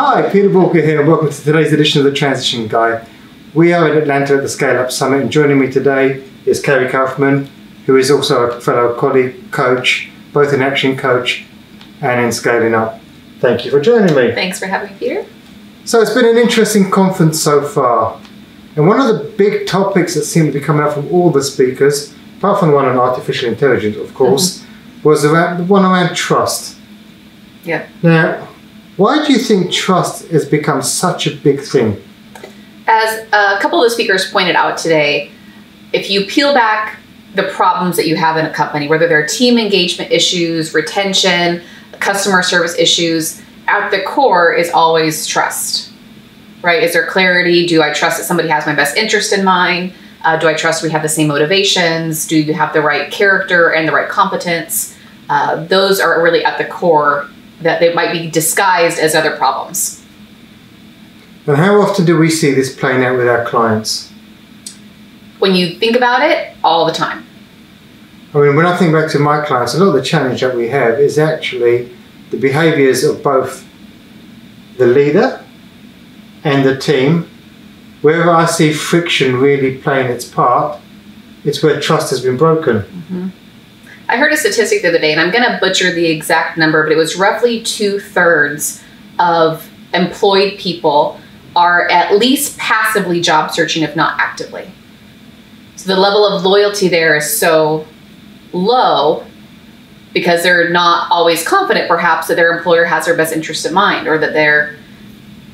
Hi, Peter Boolkah here, and welcome to today's edition of the Transition Guy. We are in Atlanta at the Scale Up Summit, and joining me today is Karie Kaufman, who is also a fellow colleague coach, both in Action Coach and in Scaling Up. Thank you for joining me. Thanks for having me, Peter. So it's been an interesting conference so far. And one of the big topics that seemed to be coming up from all the speakers, apart from the one on artificial intelligence, of course, mm-hmm. was around the one around trust. Yeah. Now, why do you think trust has become such a big thing? As a couple of the speakers pointed out today, if you peel back the problems that you have in a company, whether they're team engagement issues, retention, customer service issues, at the core is always trust, right? Is there clarity? Do I trust that somebody has my best interest in mind? Uh, do I trust we have the same motivations? Do you have the right character and the right competence? Uh, those are really at the core that they might be disguised as other problems. And how often do we see this playing out with our clients? When you think about it, all the time. I mean, when I think back to my clients, a lot of the challenge that we have is actually the behaviors of both the leader and the team. Wherever I see friction really playing its part, it's where trust has been broken. Mm-hmm. I heard a statistic the other day, and I'm going to butcher the exact number, but it was roughly two thirds of employed people are at least passively job searching, if not actively. So the level of loyalty there is so low because they're not always confident, perhaps, that their employer has their best interest in mind or that they're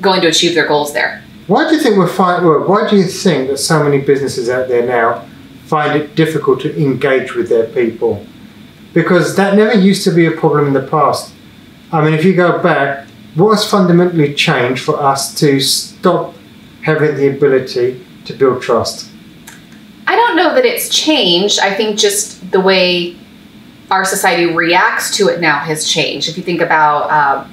going to achieve their goals there. Why do you think we're Why do you think that so many businesses out there now find it difficult to engage with their people? Because that never used to be a problem in the past. I mean, if you go back, what has fundamentally changed for us to stop having the ability to build trust? I don't know that it's changed. I think just the way our society reacts to it now has changed. If you think about uh,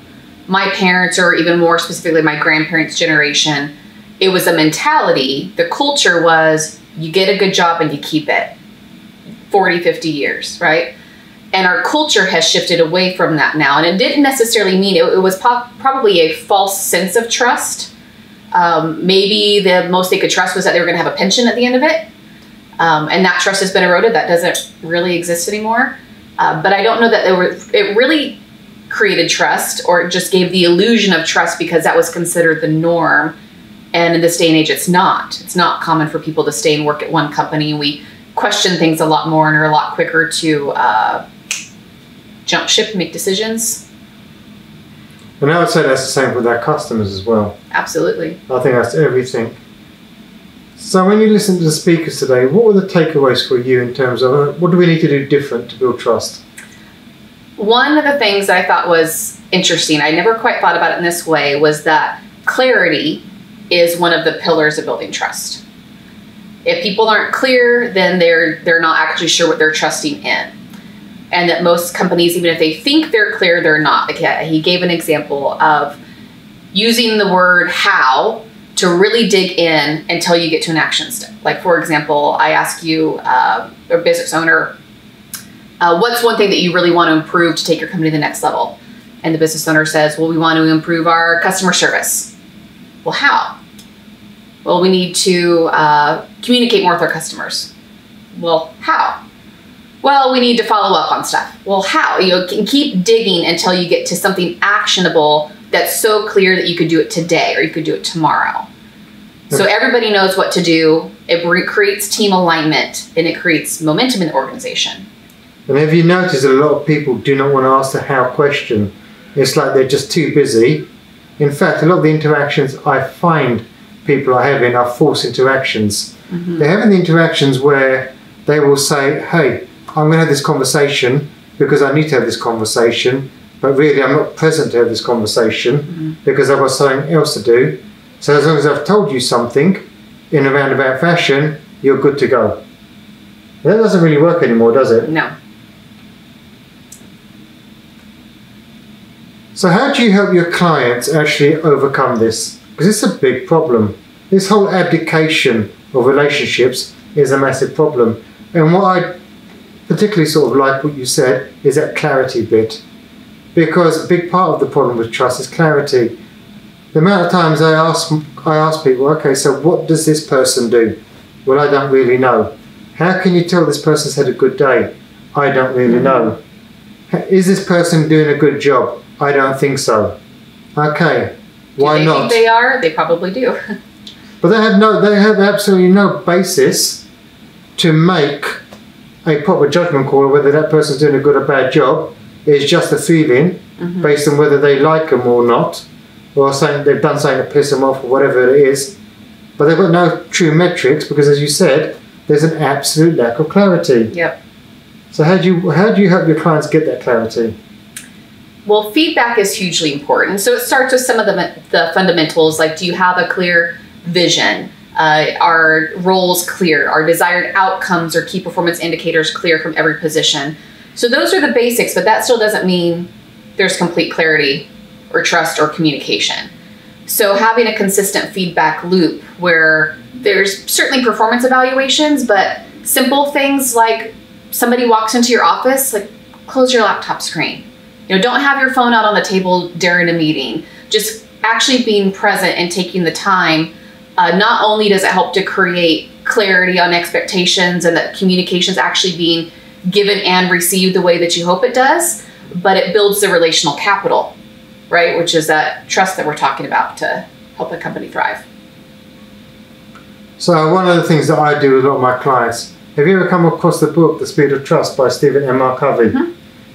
my parents, or even more specifically, my grandparents' generation, it was a mentality. The culture was you get a good job and you keep it 40, 50 years, right? And our culture has shifted away from that now. And it didn't necessarily mean it, it was po- probably a false sense of trust. Um, maybe the most they could trust was that they were going to have a pension at the end of it. Um, and that trust has been eroded. That doesn't really exist anymore. Uh, but I don't know that were, it really created trust or it just gave the illusion of trust because that was considered the norm. And in this day and age, it's not. It's not common for people to stay and work at one company. We question things a lot more and are a lot quicker to uh, jump ship, make decisions. And I would say that's the same with our customers as well. Absolutely. I think that's everything. So when you listen to the speakers today, what were the takeaways for you in terms of uh, what do we need to do different to build trust? One of the things that I thought was interesting, I never quite thought about it in this way, was that clarity is one of the pillars of building trust. If people aren't clear, then they're they're not actually sure what they're trusting in and that most companies, even if they think they're clear, they're not. Okay, he gave an example of using the word how to really dig in until you get to an action step. Like, for example, I ask you, uh, a business owner, uh, what's one thing that you really want to improve to take your company to the next level? And the business owner says, well, we want to improve our customer service. Well, how? Well, we need to uh, communicate more with our customers. Well, how? Well, we need to follow up on stuff. Well, how? You can keep digging until you get to something actionable that's so clear that you could do it today or you could do it tomorrow. So everybody knows what to do. It creates team alignment and it creates momentum in the organization. And have you noticed that a lot of people do not want to ask the how question? It's like they're just too busy. In fact, a lot of the interactions I find people are having are forced interactions. Mm-hmm. They're having the interactions where they will say, hey, I'm going to have this conversation because I need to have this conversation, but really I'm not present to have this conversation mm-hmm. because I've got something else to do. So as long as I've told you something in a roundabout fashion, you're good to go. That doesn't really work anymore, does it? No. So how do you help your clients actually overcome this? Because it's a big problem. This whole abdication of relationships is a massive problem. And what I particularly sort of like what you said, is that clarity bit. Because a big part of the problem with trust is clarity. The amount of times I ask, I ask people, okay, so what does this person do? Well, I don't really know. How can you tell this person's had a good day? I don't really mm-hmm. know. Is this person doing a good job? I don't think so. Okay, Do why they not? think they are? They probably do. But they have no, they have absolutely no basis to make a proper judgment call on whether that person's doing a good or bad job. It's just a feeling Mhm. based on whether they like them or not, or saying they've done something to piss them off or whatever it is. But they've got no true metrics because, as you said, there's an absolute lack of clarity. Yep. So how do you how do you help your clients get that clarity? Well, feedback is hugely important. So it starts with some of the, the fundamentals like do you have a clear vision? Uh, are roles clear? our desired outcomes or key performance indicators clear from every position? So those are the basics, but that still doesn't mean there's complete clarity or trust or communication. So having a consistent feedback loop where there's certainly performance evaluations, but simple things like somebody walks into your office, like close your laptop screen. You know, don't have your phone out on the table during a meeting. Just actually being present and taking the time. Uh, not only does it help to create clarity on expectations and that communication is actually being given and received the way that you hope it does, but it builds the relational capital, right? Which is that trust that we're talking about to help a company thrive. So one of the things that I do with a lot of my clients. Have you ever come across the book The Speed of Trust by Stephen M. R. Covey? Mhm.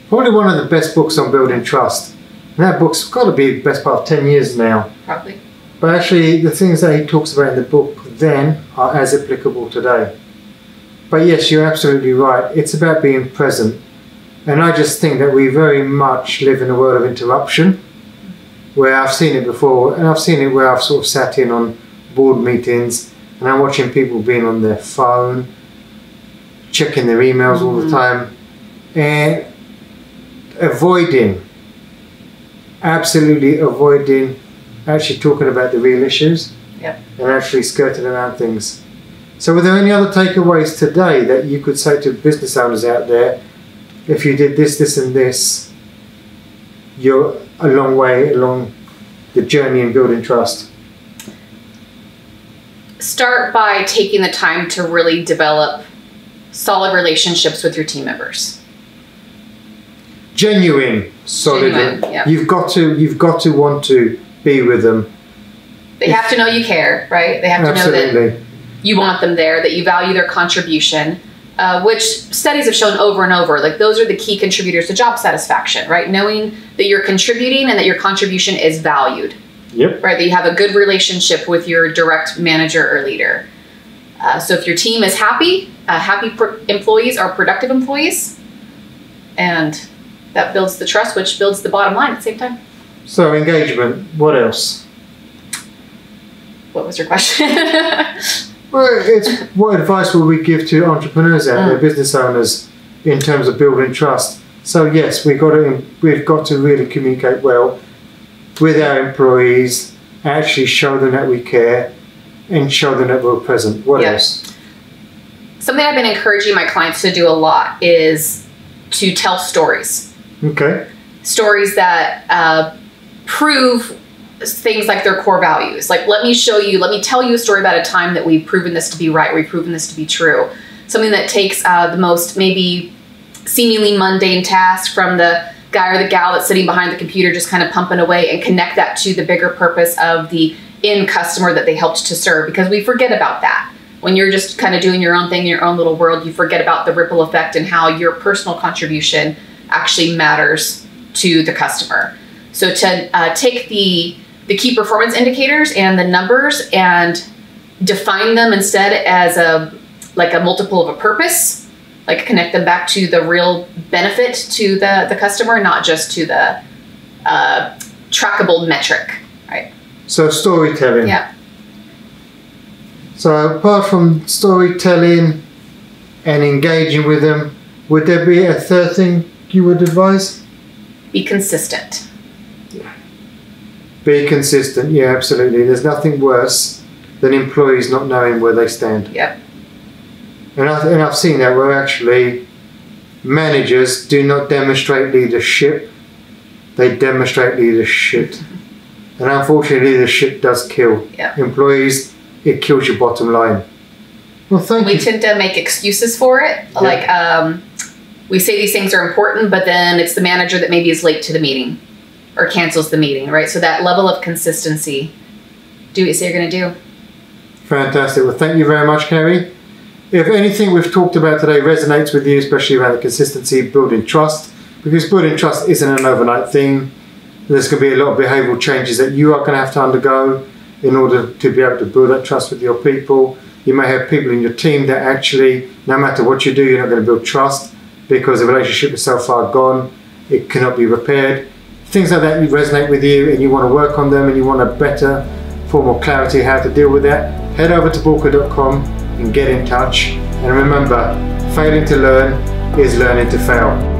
Probably one of the best books on building trust. And that book's got to be the best part of 10 years now. Probably. But actually, the things that he talks about in the book then are as applicable today. But yes, you're absolutely right. It's about being present. And I just think that we very much live in a world of interruption where I've seen it before, and I've seen it where I've sort of sat in on board meetings and I'm watching people being on their phone, checking their emails all the Mhm. time, and avoiding, absolutely avoiding actually talking about the real issues Yep. and actually skirting around things. So, were there any other takeaways today that you could say to business owners out there? If you did this, this, and this, you're a long way along the journey in building trust. Start by taking the time to really develop solid relationships with your team members. Genuine, solid. Genuine, yeah. You've got to, you've got to want to be with them. They have to know you care, right? They have to know that you want them there, that you value their contribution, uh, which studies have shown over and over. Like those are the key contributors to job satisfaction, right? Knowing that you're contributing and that your contribution is valued, Yep. right? That you have a good relationship with your direct manager or leader. Uh, so if your team is happy, uh, happy pr- employees are productive employees, and that builds the trust, which builds the bottom line at the same time. So engagement. What else? What was your question? Well, it's what advice would we give to entrepreneurs out there, Mm. business owners, in terms of building trust? So yes, we've got to we've got to really communicate well with our employees, actually show them that we care, and show them that we're present. What Yeah. else? Something I've been encouraging my clients to do a lot is to tell stories. Okay. Stories that uh, prove things like their core values. Like, let me show you, let me tell you a story about a time that we've proven this to be right, we've proven this to be true. Something that takes uh, the most maybe seemingly mundane task from the guy or the gal that's sitting behind the computer just kind of pumping away and connect that to the bigger purpose of the end customer that they helped to serve because we forget about that. When you're just kind of doing your own thing in your own little world, you forget about the ripple effect and how your personal contribution actually matters to the customer. So to uh, take the the key performance indicators and the numbers and define them instead as a like a multiple of a purpose, like connect them back to the real benefit to the the customer, not just to the uh, trackable metric. right? So storytelling. Yeah. So apart from storytelling and engaging with them, would there be a third thing you would advise? Be consistent. Be consistent. Yeah, absolutely. There's nothing worse than employees not knowing where they stand. Yep. And, I, and I've seen that where actually managers do not demonstrate leadership, they demonstrate leadership. And unfortunately, leadership does kill Yeah. employees. It kills your bottom line. Well, thank we you. tend to make excuses for it. Yeah. Like um, we say these things are important, but then it's the manager that maybe is late to the meeting or cancels the meeting, right? So that level of consistency. Do what you say you're going to do. Fantastic. Well, thank you very much, Karie. If anything we've talked about today resonates with you, especially around the consistency, building trust, because building trust isn't an overnight thing. There's going to be a lot of behavioural changes that you are going to have to undergo in order to be able to build that trust with your people. You may have people in your team that actually, no matter what you do, you're not going to build trust because the relationship is so far gone, it cannot be repaired. Things like that resonate with you and you want to work on them and you want a better form of clarity how to deal with that, head over to boolkah.com and get in touch. And remember, failing to learn is learning to fail.